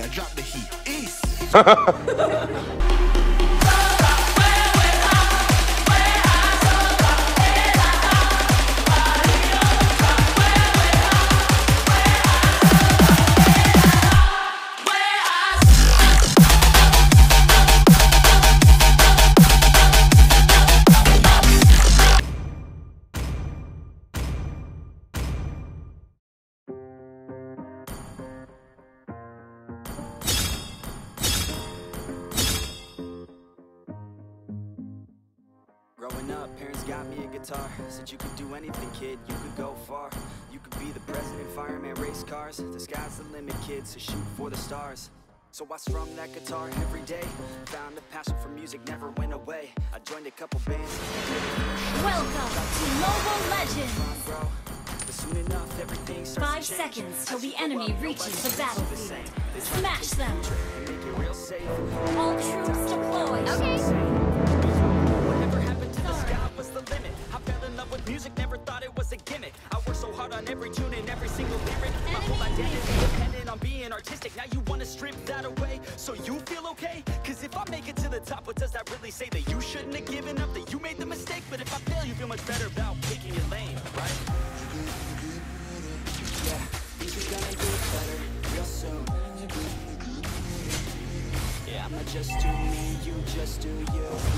I drop the heat. East. Growing up, parents got me a guitar. Said you could do anything, kid, you could go far. You could be the president, fireman, race cars. The sky's the limit, kid, so shoot for the stars. So I strummed that guitar every day. Found a passion for music, never went away. I joined a couple bands. Welcome to Mobile Legends! Soon enough, everything starts Five to seconds till the enemy up, reaches the the battlefield. same. Smash them! make it real safe. All troops deployed! Whatever music, never thought it was a gimmick. I worked so hard on every tune and every single lyric. My whole identity dependent on being artistic. Now you wanna strip that away so you feel okay? Cause if I make it to the top, what does that really say? That you shouldn't have given up, that you made the mistake? But if I fail, you feel much better about picking your lane, right? Yeah, things are gonna get better real soon. Yeah, I'ma just do me, you just do you.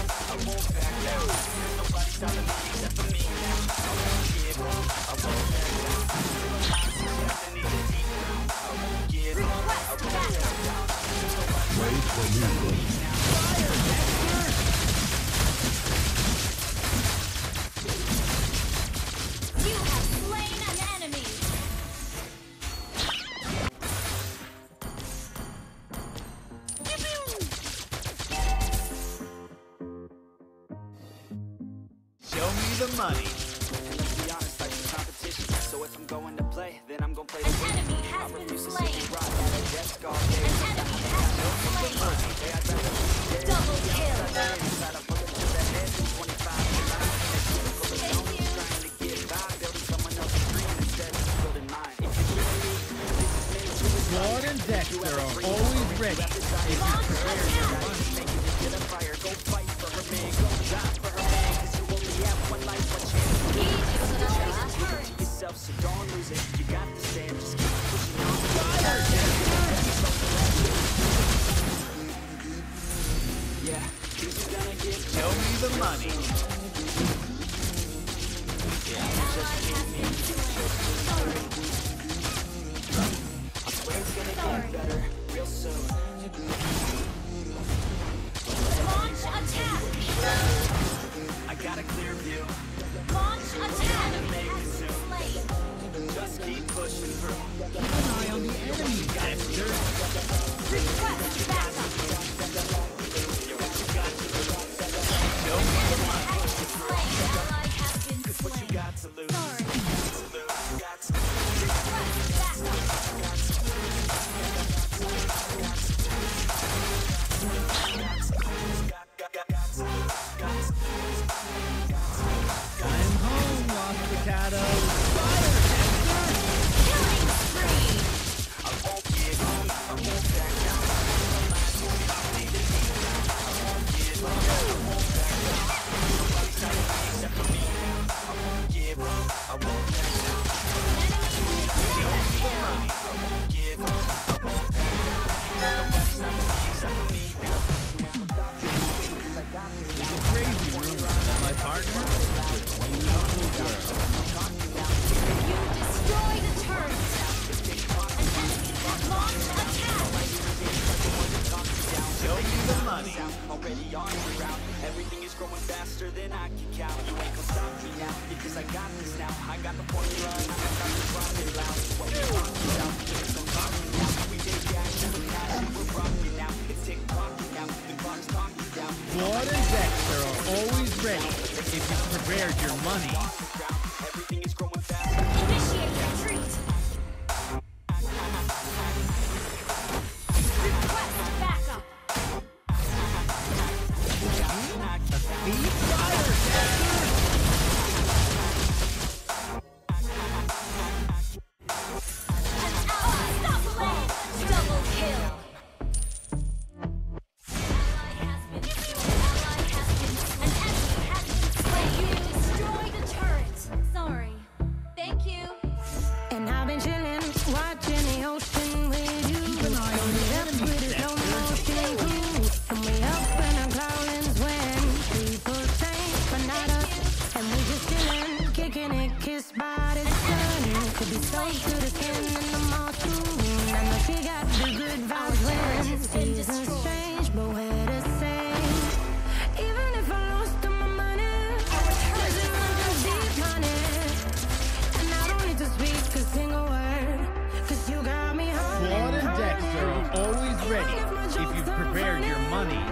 Me the money. Let me! You the money. On the ground. Everything is growing faster than I can count. You ain't gonna stop me now because I got this now. I got the formula and I got the rocket loud. What we talk about, it's some talking now. We take action with passion, we're rocking now. It's tick tocking now, the clock's talking down. Always ready if you prepared your money. Kicking it, kissed by the sun. Could be so to the skin and the too. I know she got the good vibes when seasons change, but we're the same. Even if I lost all my money, doesn't run deep, honey. And I don't need to speak a single word, 'cause you got me home. Claude and Dexter are always ready if you've prepared your money.